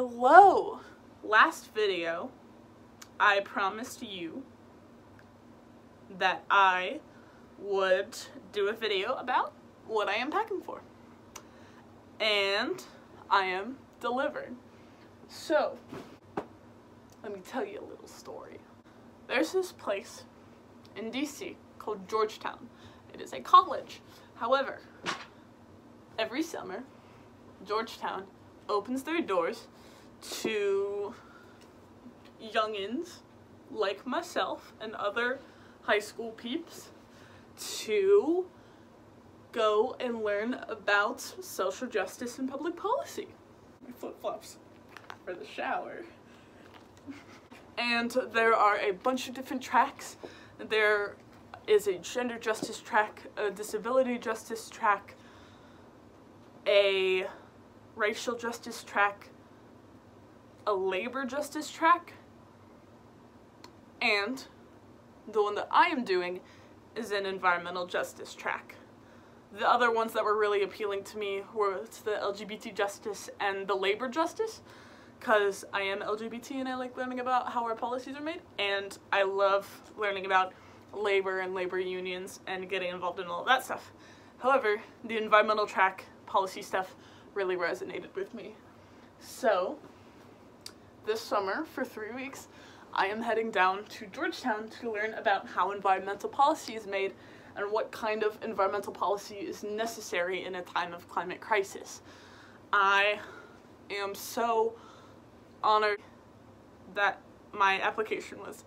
Hello! Last video, I promised you that I would do a video about what I am packing for. And I am delivered. So, let me tell you a little story. There's this place in DC called Georgetown. It is a college. However, every summer, Georgetown opens their doors to youngins like myself and other high school peeps to go and learn about social justice and public policy. My flip-flops for the shower. and there are a bunch of different tracks. There is a gender justice track, a disability justice track, a racial justice track, a labor justice track, and the one that I am doing is an environmental justice track. The other ones that were really appealing to me were the LGBT justice and the labor justice because I am LGBT and I like learning about how our policies are made and I love learning about labor and labor unions and getting involved in all that stuff. However, the environmental track policy stuff really resonated with me. So, this summer, for three weeks, I am heading down to Georgetown to learn about how environmental policy is made and what kind of environmental policy is necessary in a time of climate crisis. I am so honored that my application was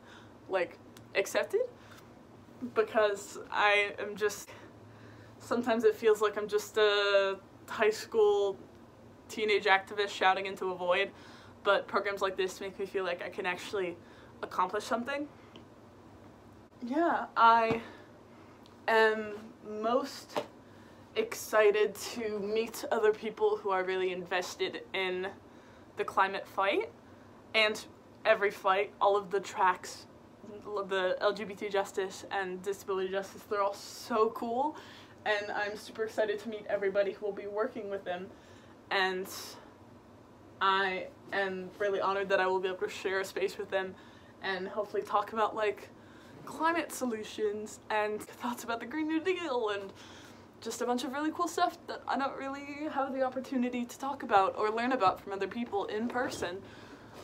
like accepted because I am just sometimes it feels like I'm just a high school teenage activist shouting into a void, but programs like this make me feel like I can actually accomplish something. Yeah, I am most excited to meet other people who are really invested in the climate fight and every fight, all of the tracks, the LGBT justice and disability justice, they're all so cool and I'm super excited to meet everybody who will be working with them and I am really honored that I will be able to share a space with them and hopefully talk about like climate solutions and thoughts about the Green New Deal and just a bunch of really cool stuff that I don't really have the opportunity to talk about or learn about from other people in person.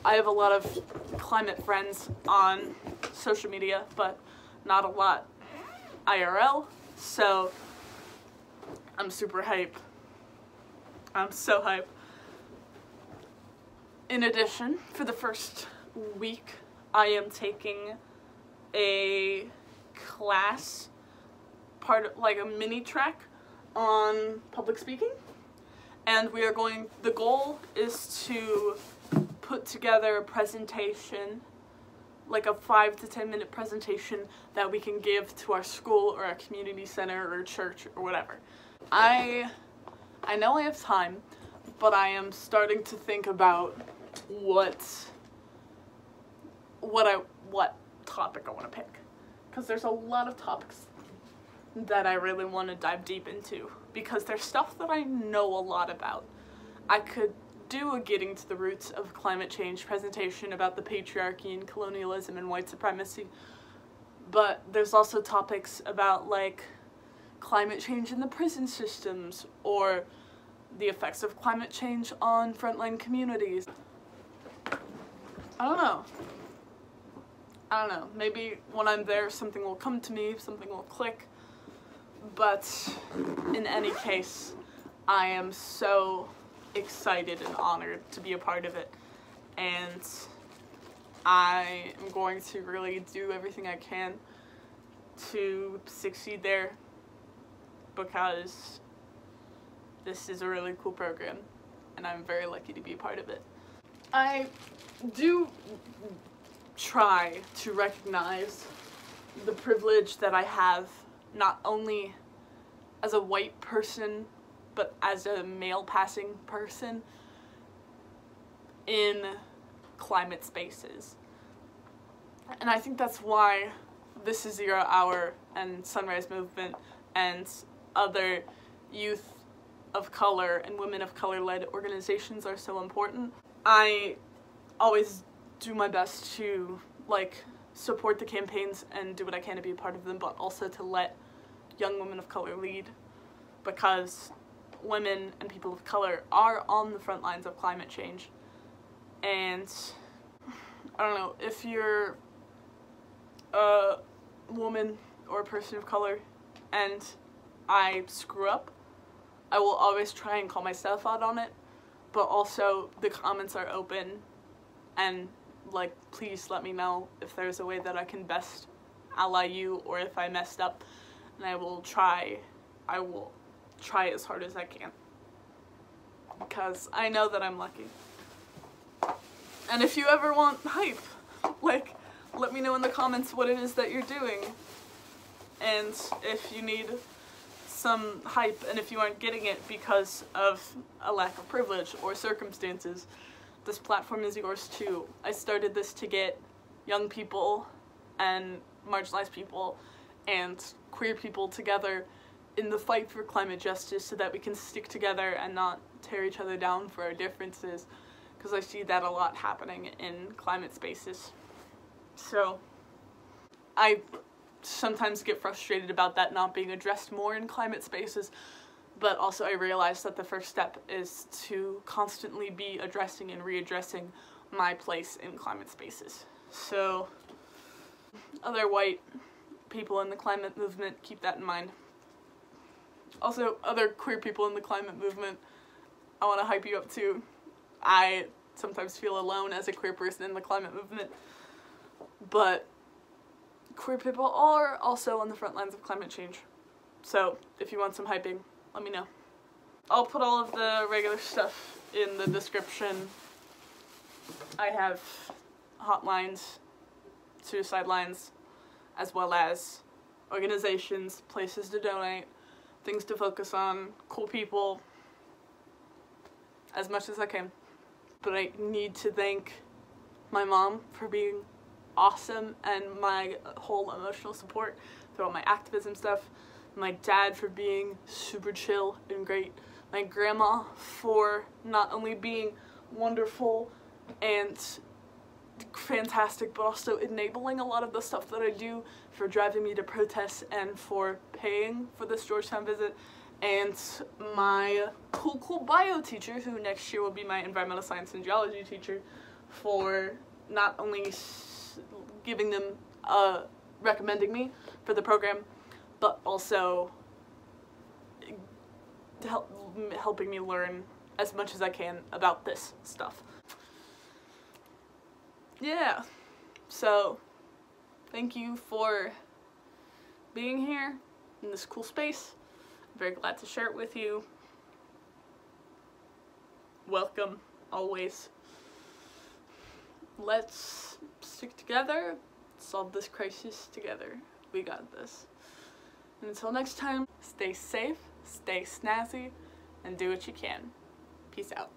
I have a lot of climate friends on social media, but not a lot IRL, so I'm super hype. I'm so hype. In addition, for the first week, I am taking a class, part of, like a mini track on public speaking. And we are going, the goal is to put together a presentation, like a five to 10 minute presentation that we can give to our school or our community center or church or whatever. I, I know I have time, but I am starting to think about what, what I, what topic I want to pick. Because there's a lot of topics that I really want to dive deep into. Because there's stuff that I know a lot about. I could do a getting to the roots of climate change presentation about the patriarchy and colonialism and white supremacy. But there's also topics about like climate change in the prison systems or the effects of climate change on frontline communities. I don't know. I don't know. Maybe when I'm there something will come to me, something will click. But in any case, I am so excited and honored to be a part of it. And I am going to really do everything I can to succeed there because this is a really cool program and I'm very lucky to be a part of it. I do try to recognize the privilege that I have not only as a white person but as a male passing person in climate spaces. And I think that's why this is Zero Hour and Sunrise Movement and other youth of color and women of color led organizations are so important. I always do my best to like support the campaigns and do what I can to be a part of them, but also to let young women of color lead because women and people of color are on the front lines of climate change. And I don't know, if you're a woman or a person of color and I screw up, I will always try and call myself out on it, but also the comments are open and like please let me know if there's a way that I can best ally you or if I messed up and I will try I will try as hard as I can because I know that I'm lucky. And if you ever want hype, like let me know in the comments what it is that you're doing and if you need some hype and if you aren't getting it because of a lack of privilege or circumstances, this platform is yours too. I started this to get young people and marginalized people and queer people together in the fight for climate justice so that we can stick together and not tear each other down for our differences because I see that a lot happening in climate spaces. So I sometimes get frustrated about that not being addressed more in climate spaces, but also I realize that the first step is to constantly be addressing and readdressing my place in climate spaces. So, other white people in the climate movement, keep that in mind. Also, other queer people in the climate movement, I want to hype you up too. I sometimes feel alone as a queer person in the climate movement, but queer people are also on the front lines of climate change. So, if you want some hyping, let me know. I'll put all of the regular stuff in the description. I have hotlines, suicide lines, as well as organizations, places to donate, things to focus on, cool people, as much as I can. But I need to thank my mom for being awesome and my whole emotional support throughout my activism stuff. My dad for being super chill and great, my grandma for not only being wonderful and fantastic but also enabling a lot of the stuff that I do for driving me to protests and for paying for this Georgetown visit. And my cool cool bio teacher who next year will be my environmental science and geology teacher for not only giving them uh, recommending me for the program but also help, helping me learn as much as I can about this stuff. Yeah, so thank you for being here in this cool space. I'm very glad to share it with you. Welcome, always. Let's stick together, solve this crisis together. We got this. And until next time, stay safe, stay snazzy, and do what you can. Peace out.